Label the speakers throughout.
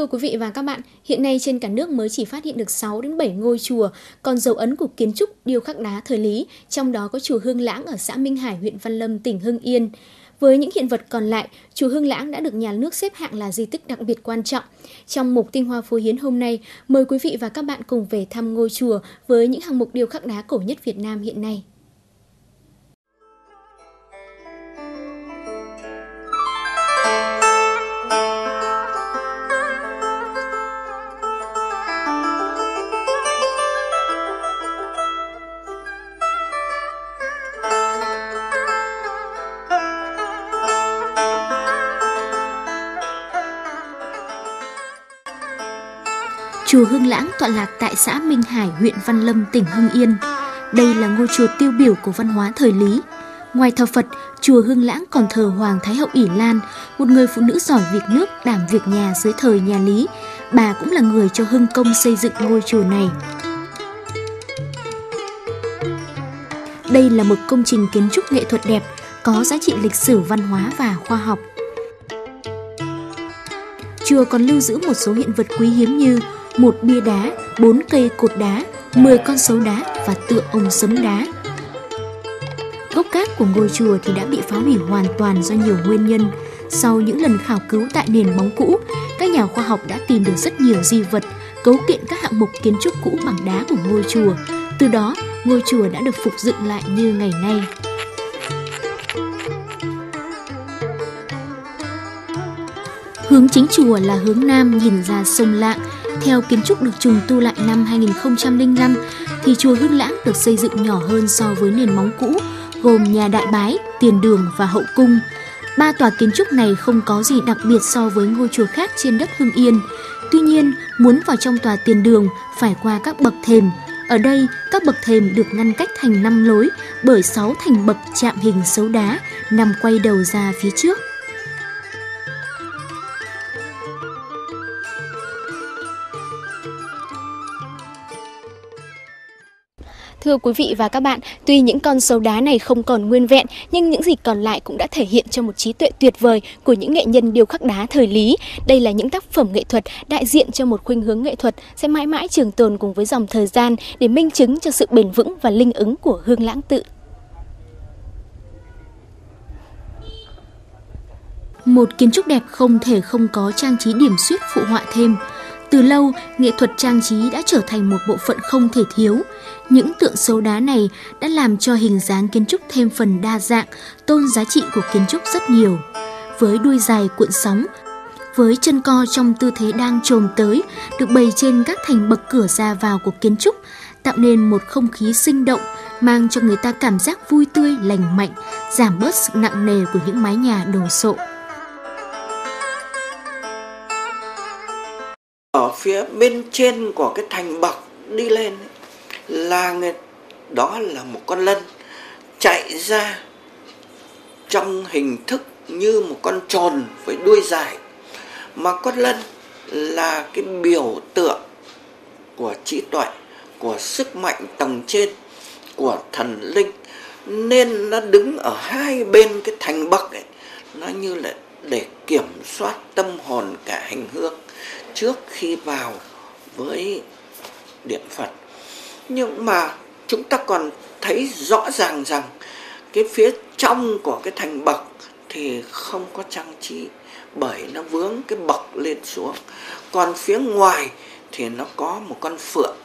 Speaker 1: Thưa quý vị và các bạn, hiện nay trên cả nước mới chỉ phát hiện được 6 đến 7 ngôi chùa còn dấu ấn của kiến trúc điêu khắc đá thời Lý, trong đó có chùa Hương Lãng ở xã Minh Hải, huyện Văn Lâm, tỉnh Hưng Yên. Với những hiện vật còn lại, chùa Hương Lãng đã được nhà nước xếp hạng là di tích đặc biệt quan trọng. Trong mục Tinh Hoa phố Hiến hôm nay, mời quý vị và các bạn cùng về thăm ngôi chùa với những hạng mục điêu khắc đá cổ nhất Việt Nam hiện nay. Chùa Hương Lãng tọa lạc tại xã Minh Hải, huyện Văn Lâm, tỉnh Hưng Yên. Đây là ngôi chùa tiêu biểu của văn hóa thời Lý. Ngoài thờ Phật, chùa Hương Lãng còn thờ Hoàng Thái hậu ỷ Lan, một người phụ nữ giỏi việc nước đảm việc nhà dưới thời nhà Lý. Bà cũng là người cho Hưng Công xây dựng ngôi chùa này. Đây là một công trình kiến trúc nghệ thuật đẹp, có giá trị lịch sử văn hóa và khoa học. Chùa còn lưu giữ một số hiện vật quý hiếm như một bia đá, bốn cây cột đá, 10 con sấu đá và tượng ông sấm đá. Gốc cát của ngôi chùa thì đã bị phá hủy hoàn toàn do nhiều nguyên nhân. Sau những lần khảo cứu tại nền móng cũ, các nhà khoa học đã tìm được rất nhiều di vật, cấu kiện các hạng mục kiến trúc cũ bằng đá của ngôi chùa. Từ đó, ngôi chùa đã được phục dựng lại như ngày nay. Hướng chính chùa là hướng Nam nhìn ra sông Lạng, theo kiến trúc được trùng tu lại năm 2005 thì chùa Hương Lãng được xây dựng nhỏ hơn so với nền móng cũ, gồm nhà đại bái, tiền đường và hậu cung. Ba tòa kiến trúc này không có gì đặc biệt so với ngôi chùa khác trên đất Hưng Yên. Tuy nhiên, muốn vào trong tòa tiền đường phải qua các bậc thềm. Ở đây, các bậc thềm được ngăn cách thành 5 lối bởi 6 thành bậc chạm hình xấu đá nằm quay đầu ra phía trước. Thưa quý vị và các bạn, tuy những con sâu đá này không còn nguyên vẹn, nhưng những gì còn lại cũng đã thể hiện cho một trí tuệ tuyệt vời của những nghệ nhân điêu khắc đá thời Lý. Đây là những tác phẩm nghệ thuật đại diện cho một khuynh hướng nghệ thuật sẽ mãi mãi trường tồn cùng với dòng thời gian để minh chứng cho sự bền vững và linh ứng của hương lãng tự. Một kiến trúc đẹp không thể không có trang trí điểm xuyết phụ họa thêm. Từ lâu, nghệ thuật trang trí đã trở thành một bộ phận không thể thiếu. Những tượng sấu đá này đã làm cho hình dáng kiến trúc thêm phần đa dạng, tôn giá trị của kiến trúc rất nhiều. Với đuôi dài cuộn sóng, với chân co trong tư thế đang trồm tới, được bày trên các thành bậc cửa ra vào của kiến trúc, tạo nên một không khí sinh động, mang cho người ta cảm giác vui tươi, lành mạnh, giảm bớt sự nặng nề của những mái nhà đồ sộ.
Speaker 2: Phía bên trên của cái thành bậc đi lên là người, đó là một con lân chạy ra trong hình thức như một con tròn với đuôi dài. Mà con lân là cái biểu tượng của trí tuệ, của sức mạnh tầng trên của thần linh. Nên nó đứng ở hai bên cái thành bậc ấy, nó như là để kiểm soát tâm hồn cả hành hương trước khi vào với điện Phật. Nhưng mà chúng ta còn thấy rõ ràng rằng cái phía trong của cái thành bậc thì không có trang trí bởi nó vướng cái bậc lên xuống. Còn phía ngoài thì nó có một con phượng.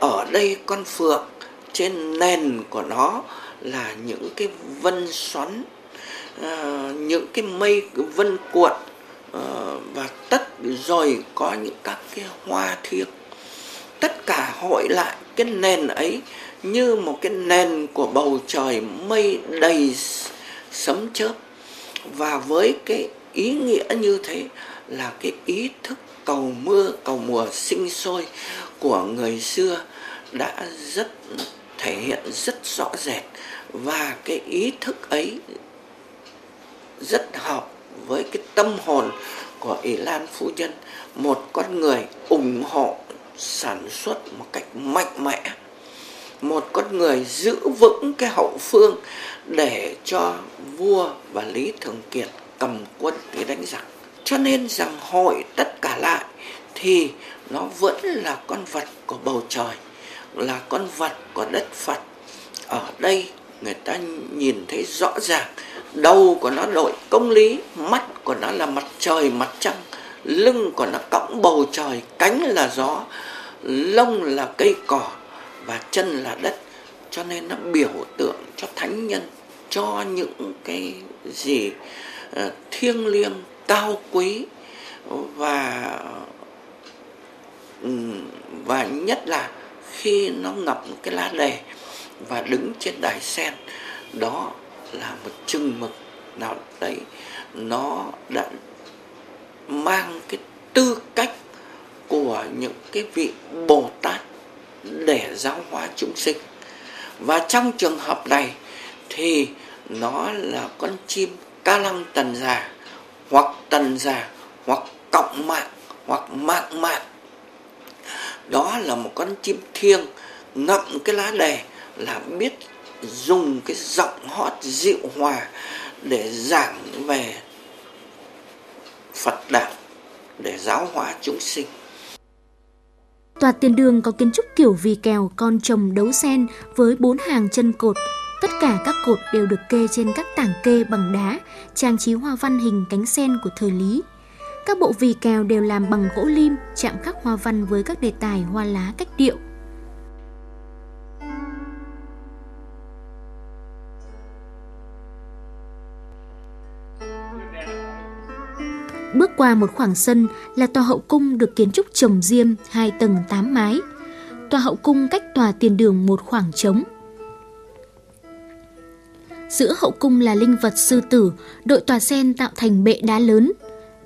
Speaker 2: Ở đây con phượng trên nền của nó là những cái vân xoắn, uh, những cái mây vân cuộn uh, và tất rồi có những các cái hoa thiêng. Tất cả hội lại cái nền ấy như một cái nền của bầu trời mây đầy sấm chớp. Và với cái ý nghĩa như thế là cái ý thức cầu mưa cầu mùa sinh sôi của người xưa đã rất thể hiện rất rõ rệt. Và cái ý thức ấy rất hợp với cái tâm hồn của Ý lan phu nhân, một con người ủng hộ, sản xuất một cách mạnh mẽ, một con người giữ vững cái hậu phương để cho vua và lý thường kiệt cầm quân để đánh giặc. Cho nên rằng hội tất cả lại thì nó vẫn là con vật của bầu trời, là con vật của đất phật. Ở đây người ta nhìn thấy rõ ràng đầu của nó đội công lý, mắt của nó là mặt trời, mặt trăng. Lưng của nó cõng bầu trời, cánh là gió, lông là cây cỏ và chân là đất. Cho nên nó biểu tượng cho thánh nhân, cho những cái gì ờ, thiêng liêng, cao quý và ừ, và nhất là khi nó ngậm cái lá đề và đứng trên đài sen. Đó là một chừng mực nào đấy, nó đã mang cái tư cách của những cái vị Bồ Tát để giáo hóa chúng sinh. Và trong trường hợp này thì nó là con chim ca lăng tần già, hoặc tần già, hoặc cộng mạng, hoặc mạng mạng. Đó là một con chim thiêng, ngậm cái lá đề là biết dùng cái giọng hót dịu hòa để giảng về Phật đạo để giáo hóa chúng sinh.
Speaker 1: Tòa tiền đường có kiến trúc kiểu vì kèo con trồng đấu sen với bốn hàng chân cột. Tất cả các cột đều được kê trên các tảng kê bằng đá, trang trí hoa văn hình cánh sen của thời Lý. Các bộ vì kèo đều làm bằng gỗ lim, chạm khắc hoa văn với các đề tài hoa lá cách điệu. Bước qua một khoảng sân là tòa hậu cung được kiến trúc trồng diêm hai tầng tám mái. Tòa hậu cung cách tòa tiền đường một khoảng trống. Giữa hậu cung là linh vật sư tử, đội tòa sen tạo thành bệ đá lớn.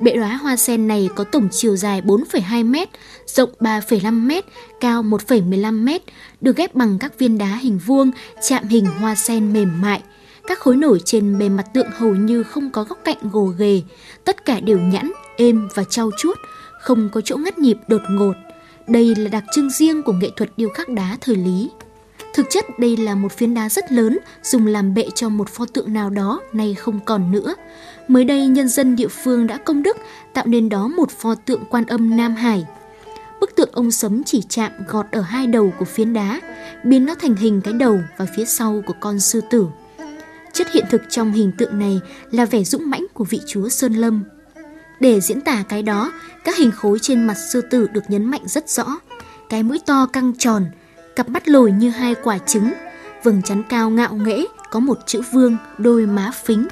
Speaker 1: Bệ đá hoa sen này có tổng chiều dài 4,2 m, rộng 3,5 m, cao 1,15 m, được ghép bằng các viên đá hình vuông, chạm hình hoa sen mềm mại – các khối nổi trên bề mặt tượng hầu như không có góc cạnh gồ ghề, tất cả đều nhẵn, êm và trau chuốt, không có chỗ ngắt nhịp đột ngột. Đây là đặc trưng riêng của nghệ thuật điêu khắc đá thời Lý. Thực chất đây là một phiến đá rất lớn dùng làm bệ cho một pho tượng nào đó nay không còn nữa. Mới đây nhân dân địa phương đã công đức tạo nên đó một pho tượng quan âm Nam Hải. Bức tượng ông sấm chỉ chạm gọt ở hai đầu của phiến đá, biến nó thành hình cái đầu và phía sau của con sư tử. Chất hiện thực trong hình tượng này là vẻ dũng mãnh của vị chúa Sơn Lâm. Để diễn tả cái đó, các hình khối trên mặt sư tử được nhấn mạnh rất rõ. Cái mũi to căng tròn, cặp mắt lồi như hai quả trứng, vầng trán cao ngạo nghễ, có một chữ vương, đôi má phính.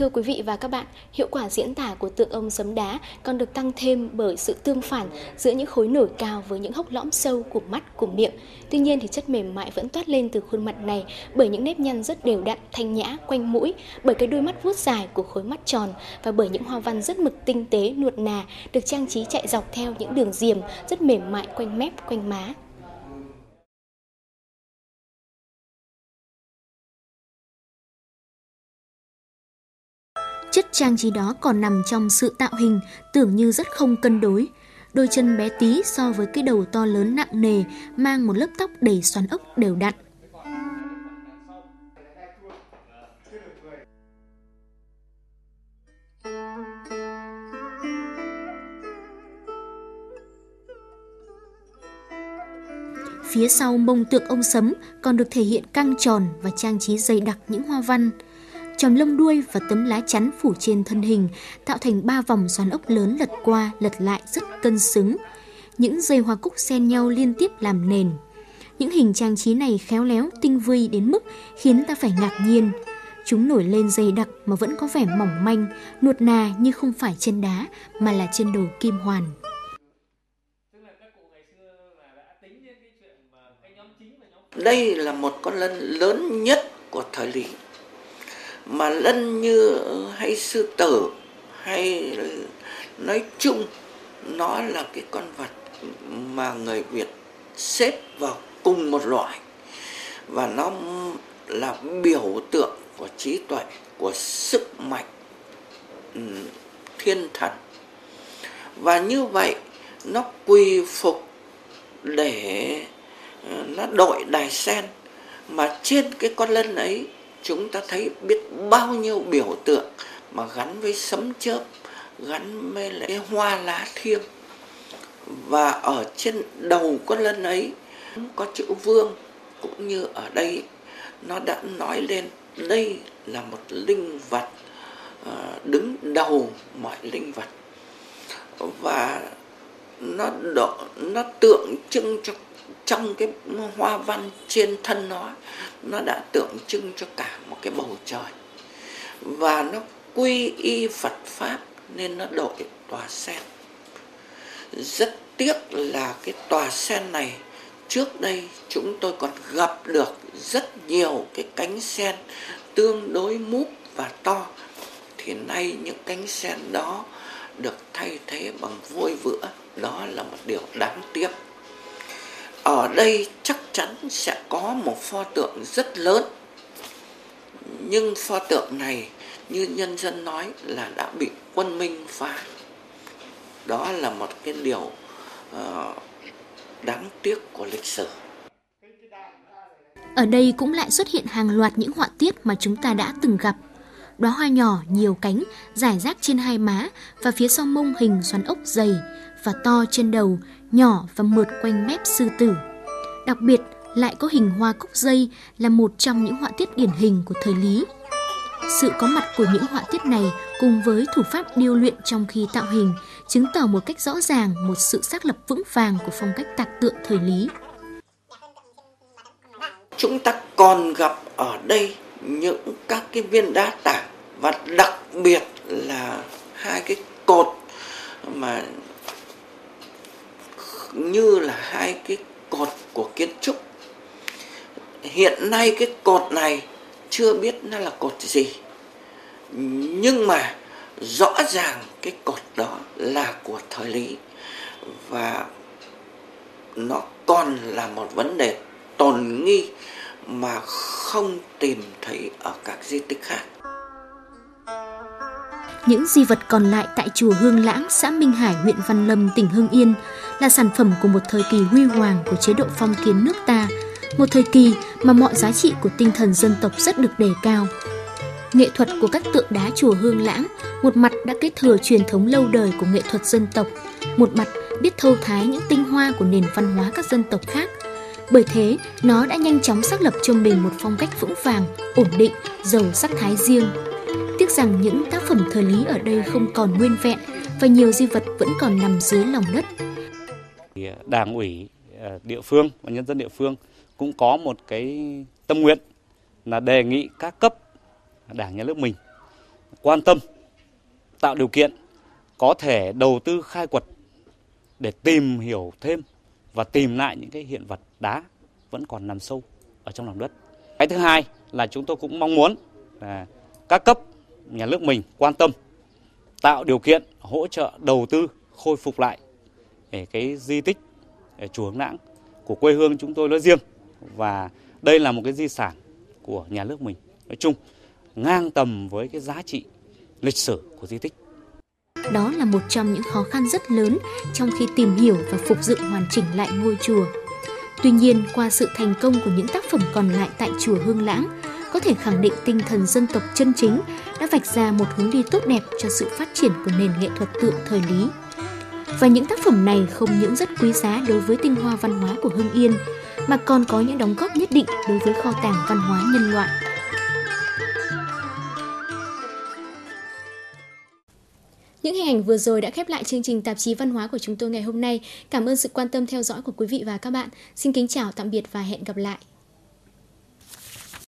Speaker 3: Thưa quý vị và các bạn, hiệu quả diễn tả của tượng ông sấm đá còn được tăng thêm bởi sự tương phản giữa những khối nổi cao với những hốc lõm sâu của mắt, của miệng. Tuy nhiên thì chất mềm mại vẫn toát lên từ khuôn mặt này bởi những nếp nhăn rất đều đặn, thanh nhã quanh mũi, bởi cái đôi mắt vuốt dài của khối mắt tròn và bởi những hoa văn rất mực tinh tế, nuột nà được trang trí chạy dọc theo những đường diềm rất mềm mại quanh mép, quanh má.
Speaker 1: Chất trang trí đó còn nằm trong sự tạo hình, tưởng như rất không cân đối. Đôi chân bé tí so với cái đầu to lớn nặng nề, mang một lớp tóc đầy xoắn ốc đều đặn. Phía sau mông tượng ông sấm còn được thể hiện căng tròn và trang trí dày đặc những hoa văn – tròn lông đuôi và tấm lá chắn phủ trên thân hình tạo thành ba vòng xoắn ốc lớn lật qua lật lại rất cân xứng. Những dây hoa cúc xen nhau liên tiếp làm nền. Những hình trang trí này khéo léo, tinh vi đến mức khiến ta phải ngạc nhiên. Chúng nổi lên dày đặc mà vẫn có vẻ mỏng manh, nuột nà như không phải chân đá mà là trên đồ kim hoàn.
Speaker 2: Đây là một con lân lớn nhất của thời Lý mà lân như hay sư tử, hay nói chung, nó là cái con vật mà người Việt xếp vào cùng một loại và nó là biểu tượng của trí tuệ, của sức mạnh ừ, thiên thần. Và như vậy, nó quy phục để ừ, nó đội đài sen. Mà trên cái con lân ấy chúng ta thấy biết bao nhiêu biểu tượng mà gắn với sấm chớp gắn với lại hoa lá thiêng. Và ở trên đầu con lân ấy có chữ vương cũng như ở đây nó đã nói lên đây là một linh vật ờ, đứng đầu mọi linh vật. Và nó độ, nó tượng trưng cho trong cái hoa văn trên thân nó nó đã tượng trưng cho cả một cái bầu trời. Và nó quy y Phật pháp nên nó đội tòa sen. Rất tiếc là cái tòa sen này trước đây chúng tôi còn gặp được rất nhiều cái cánh sen tương đối múp và to. Thì nay những cánh sen đó được thay thế bằng vôi vữa. Đó là một điều đáng tiếc ở đây chắc chắn sẽ có một pho tượng rất lớn. Nhưng pho tượng này như nhân dân nói là đã bị quân minh phá. Đó là một cái điều uh, đáng tiếc của lịch sử.
Speaker 1: Ở đây cũng lại xuất hiện hàng loạt những họa tiết mà chúng ta đã từng gặp đóa hoa nhỏ nhiều cánh rải rác trên hai má và phía sau mông hình xoắn ốc dày và to trên đầu, nhỏ và mượt quanh mép sư tử. Đặc biệt lại có hình hoa cúc dây là một trong những họa tiết điển hình của thời Lý. Sự có mặt của những họa tiết này cùng với thủ pháp điêu luyện trong khi tạo hình chứng tỏ một cách rõ ràng một sự xác lập vững vàng của phong cách tạc tượng thời Lý.
Speaker 2: Chúng ta còn gặp ở đây những các cái viên đá tảng và đặc biệt là hai cái cột mà như là hai cái cột của kiến trúc. Hiện nay cái cột này chưa biết nó là cột gì, nhưng mà rõ ràng cái cột đó là của thời lý. Và nó còn là một vấn đề tồn nghi mà không tìm thấy ở các di tích khác
Speaker 1: những di vật còn lại tại chùa Hương Lãng, xã Minh Hải, huyện Văn Lâm, tỉnh Hưng Yên là sản phẩm của một thời kỳ huy hoàng của chế độ phong kiến nước ta, một thời kỳ mà mọi giá trị của tinh thần dân tộc rất được đề cao. Nghệ thuật của các tượng đá chùa Hương Lãng một mặt đã kế thừa truyền thống lâu đời của nghệ thuật dân tộc, một mặt biết thâu thái những tinh hoa của nền văn hóa các dân tộc khác. Bởi thế, nó đã nhanh chóng xác lập cho mình một phong cách vững vàng, ổn định, giàu sắc thái riêng. Tiếc rằng những tác phẩm thời Lý ở đây không còn nguyên vẹn và nhiều di vật vẫn còn nằm dưới lòng đất.
Speaker 4: À, đảng ủy à, địa phương và nhân dân địa phương cũng có một cái tâm nguyện là đề nghị các cấp đảng, nhà nước mình quan tâm, tạo điều kiện có thể đầu tư khai quật để tìm hiểu thêm và tìm lại những cái hiện vật đá vẫn còn nằm sâu ở trong lòng đất. Cái thứ hai là chúng tôi cũng mong muốn là các cấp nhà nước mình quan tâm tạo điều kiện hỗ trợ đầu tư khôi phục lại để cái di tích để chùa Hướng lãng của quê hương chúng tôi nói riêng và đây là một cái di sản của nhà nước mình nói chung ngang tầm với cái giá trị lịch sử của di tích.
Speaker 1: Đó là một trong những khó khăn rất lớn trong khi tìm hiểu và phục dựng hoàn chỉnh lại ngôi chùa. Tuy nhiên, qua sự thành công của những tác phẩm còn lại tại chùa Hương Lãng, có thể khẳng định tinh thần dân tộc chân chính đã vạch ra một hướng đi tốt đẹp cho sự phát triển của nền nghệ thuật tượng thời Lý. Và những tác phẩm này không những rất quý giá đối với tinh hoa văn hóa của Hưng Yên, mà còn có những đóng góp nhất định đối với kho tàng văn hóa nhân loại. Những hình ảnh vừa rồi đã khép lại chương trình tạp chí văn hóa của chúng tôi ngày hôm nay. Cảm ơn sự quan tâm theo dõi của quý vị và các bạn. Xin kính chào tạm biệt và hẹn gặp lại.